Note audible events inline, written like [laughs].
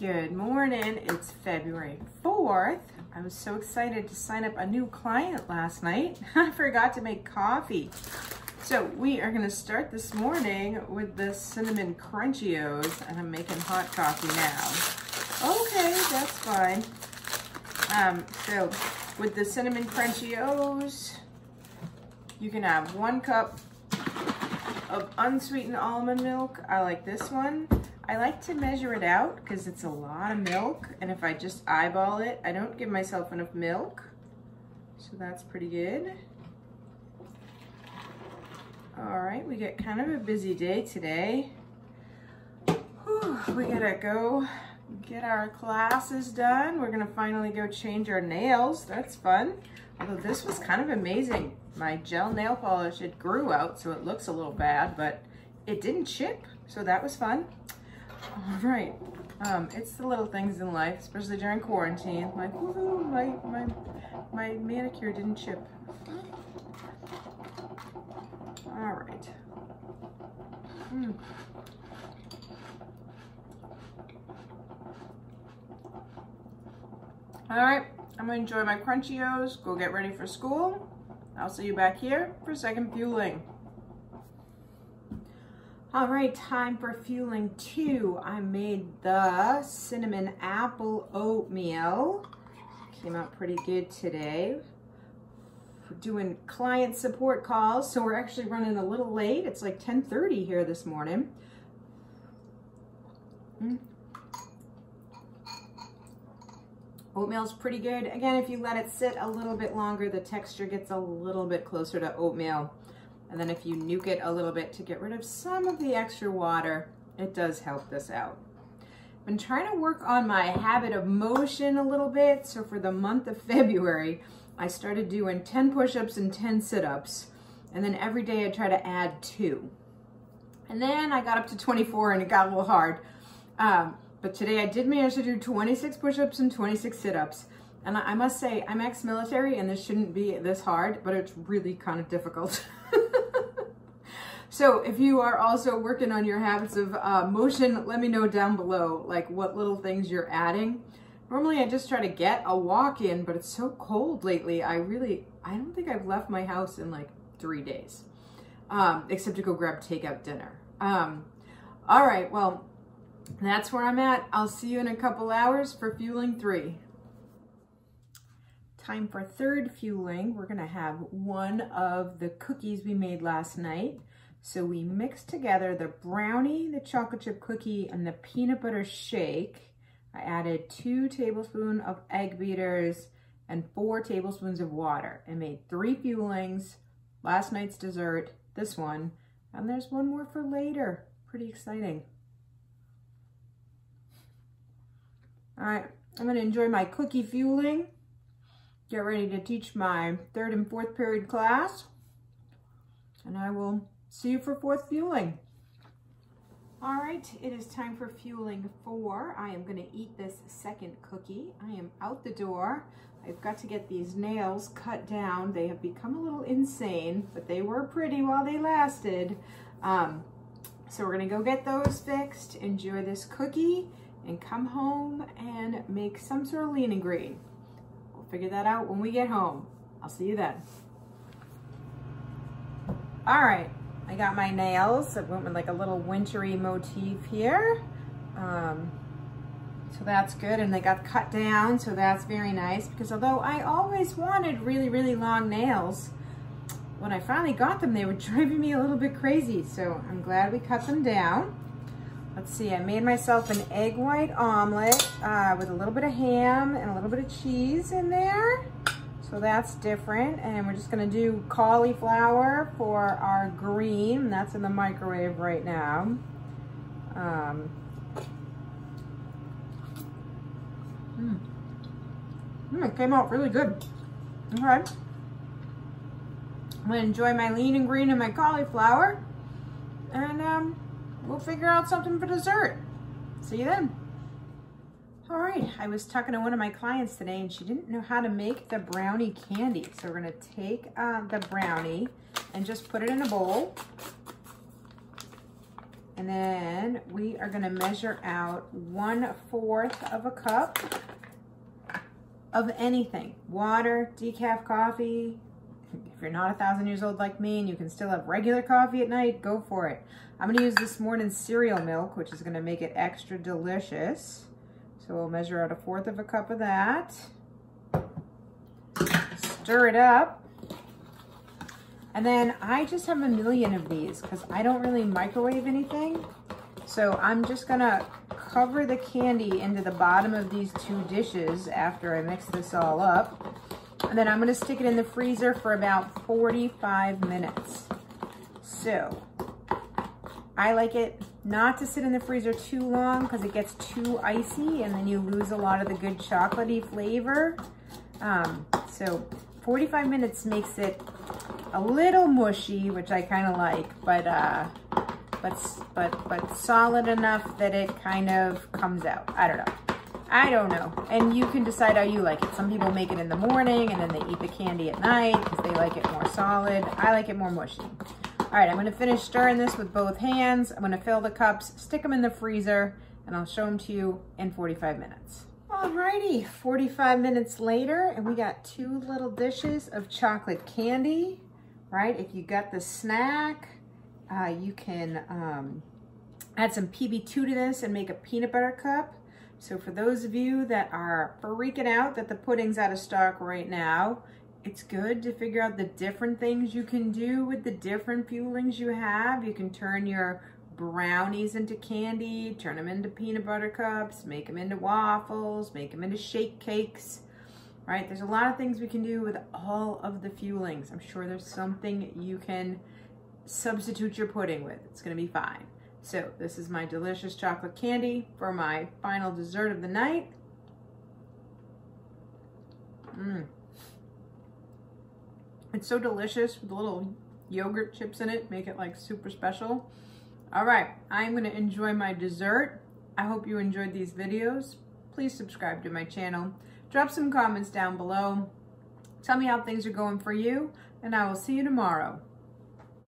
Good morning. It's February 4th. I was so excited to sign up a new client last night. [laughs] I forgot to make coffee. So we are going to start this morning with the cinnamon Crunchy O's and I'm making hot coffee now. Okay, that's fine. Um, so with the cinnamon Crunchy O's, you can have one cup of unsweetened almond milk. I like this one. I like to measure it out because it's a lot of milk. And if I just eyeball it, I don't give myself enough milk. So that's pretty good. All right, we get kind of a busy day today. Whew, we gotta go get our classes done. We're gonna finally go change our nails. That's fun. Although this was kind of amazing. My gel nail polish, it grew out, so it looks a little bad, but it didn't chip, so that was fun. All right. Um, it's the little things in life, especially during quarantine. Like, woohoo, my, my, my manicure didn't chip. All right. Hmm. All right, I'm gonna enjoy my Crunchy O's, go get ready for school. I'll see you back here for second fueling. All right, time for fueling two. I made the cinnamon apple oatmeal. Came out pretty good today. We're doing client support calls, so we're actually running a little late. It's like 10.30 here this morning. Mm. Oatmeal's pretty good. Again, if you let it sit a little bit longer, the texture gets a little bit closer to oatmeal. And then if you nuke it a little bit to get rid of some of the extra water, it does help this out. I've been trying to work on my habit of motion a little bit. So for the month of [laughs] February, I started doing 10 push-ups and 10 sit-ups. And then every day I try to add two. And then I got up to 24 and it got a little hard. Um, but today I did manage to do 26 push-ups and 26 sit-ups. And I must say, I'm ex-military and this shouldn't be this hard, but it's really kind of difficult. [laughs] So if you are also working on your habits of uh, motion, let me know down below, like what little things you're adding. Normally I just try to get a walk in, but it's so cold lately. I really, I don't think I've left my house in like three days, um, except to go grab takeout dinner. Um, all right, well, that's where I'm at. I'll see you in a couple hours for fueling three. Time for third fueling. We're gonna have one of the cookies we made last night. So we mixed together the brownie, the chocolate chip cookie, and the peanut butter shake. I added two tablespoons of egg beaters and four tablespoons of water and made three fuelings, last night's dessert, this one, and there's one more for later. Pretty exciting. All right, I'm gonna enjoy my cookie fueling, get ready to teach my third and fourth period class, and I will See you for fourth fueling. All right, it is time for fueling four. I am gonna eat this second cookie. I am out the door. I've got to get these nails cut down. They have become a little insane, but they were pretty while they lasted. Um, so we're gonna go get those fixed, enjoy this cookie, and come home and make some sort of lean and green. We'll figure that out when we get home. I'll see you then. All right, I got my nails. I went with like a little wintry motif here. Um, so that's good. And they got cut down, so that's very nice. Because although I always wanted really, really long nails, when I finally got them, they were [laughs] driving me a little bit crazy. So I'm glad we cut them down. Let's see, I made myself an egg white omelet uh, with a little bit of ham and a little bit of cheese in there. So that's different. And we're just gonna do cauliflower for our green. That's in the microwave right now. Um, mm. Mm, it came out really good. Okay. I'm gonna enjoy my lean and green and my cauliflower. And um, we'll figure out something for dessert. See you then. All right, I was talking to one of my clients today and she didn't know how to make the brownie candy. So we're gonna take uh, the brownie and just put it in a bowl. And then we are gonna measure out one fourth of a cup of anything. Water, decaf coffee. If you're not a thousand years old like me and you can still have regular coffee at night, go for it. I'm gonna use this morning's cereal milk, which is gonna make it extra delicious. So we'll measure out a fourth of a cup of that. Stir it up. And then I just have a million of these because I don't really microwave anything. So I'm just gonna cover the candy into the bottom of these two dishes after I mix this all up. And then I'm gonna stick it in the freezer for about 45 minutes. So I like it not to sit in the freezer too long because it gets too icy and then you lose a lot of the good chocolatey flavor. Um, so 45 minutes makes it a little mushy, which I kind of like, but uh, but but but solid enough that it kind of comes out. I don't know. I don't know. And you can decide how you like it. Some people make it in the morning and then they eat the candy at night because they like it more solid. I like it more mushy. All right, I'm gonna finish stirring this with both hands. I'm gonna fill the cups, stick them in the freezer, and I'll show them to you in 45 minutes. Alrighty, 45 minutes later, and we got two little dishes of chocolate candy, right? If you got the snack, uh, you can um, add some PB2 to this and make a peanut butter cup. So for those of you that are freaking out that the pudding's out of stock right now, it's good to figure out the different things you can do with the different fuelings you have. You can turn your brownies into candy, turn them into peanut butter cups, make them into waffles, make them into shake cakes, right? There's a lot of things we can do with all of the fuelings. I'm sure there's something you can substitute your pudding with. It's gonna be fine. So this is my delicious chocolate candy for my final dessert of the night. Mmm. It's so delicious with the little yogurt chips in it, make it like super special. All right, I'm gonna enjoy my dessert. I hope you enjoyed these videos. Please subscribe to my channel. Drop some comments down below. Tell me how things are going for you, and I will see you tomorrow.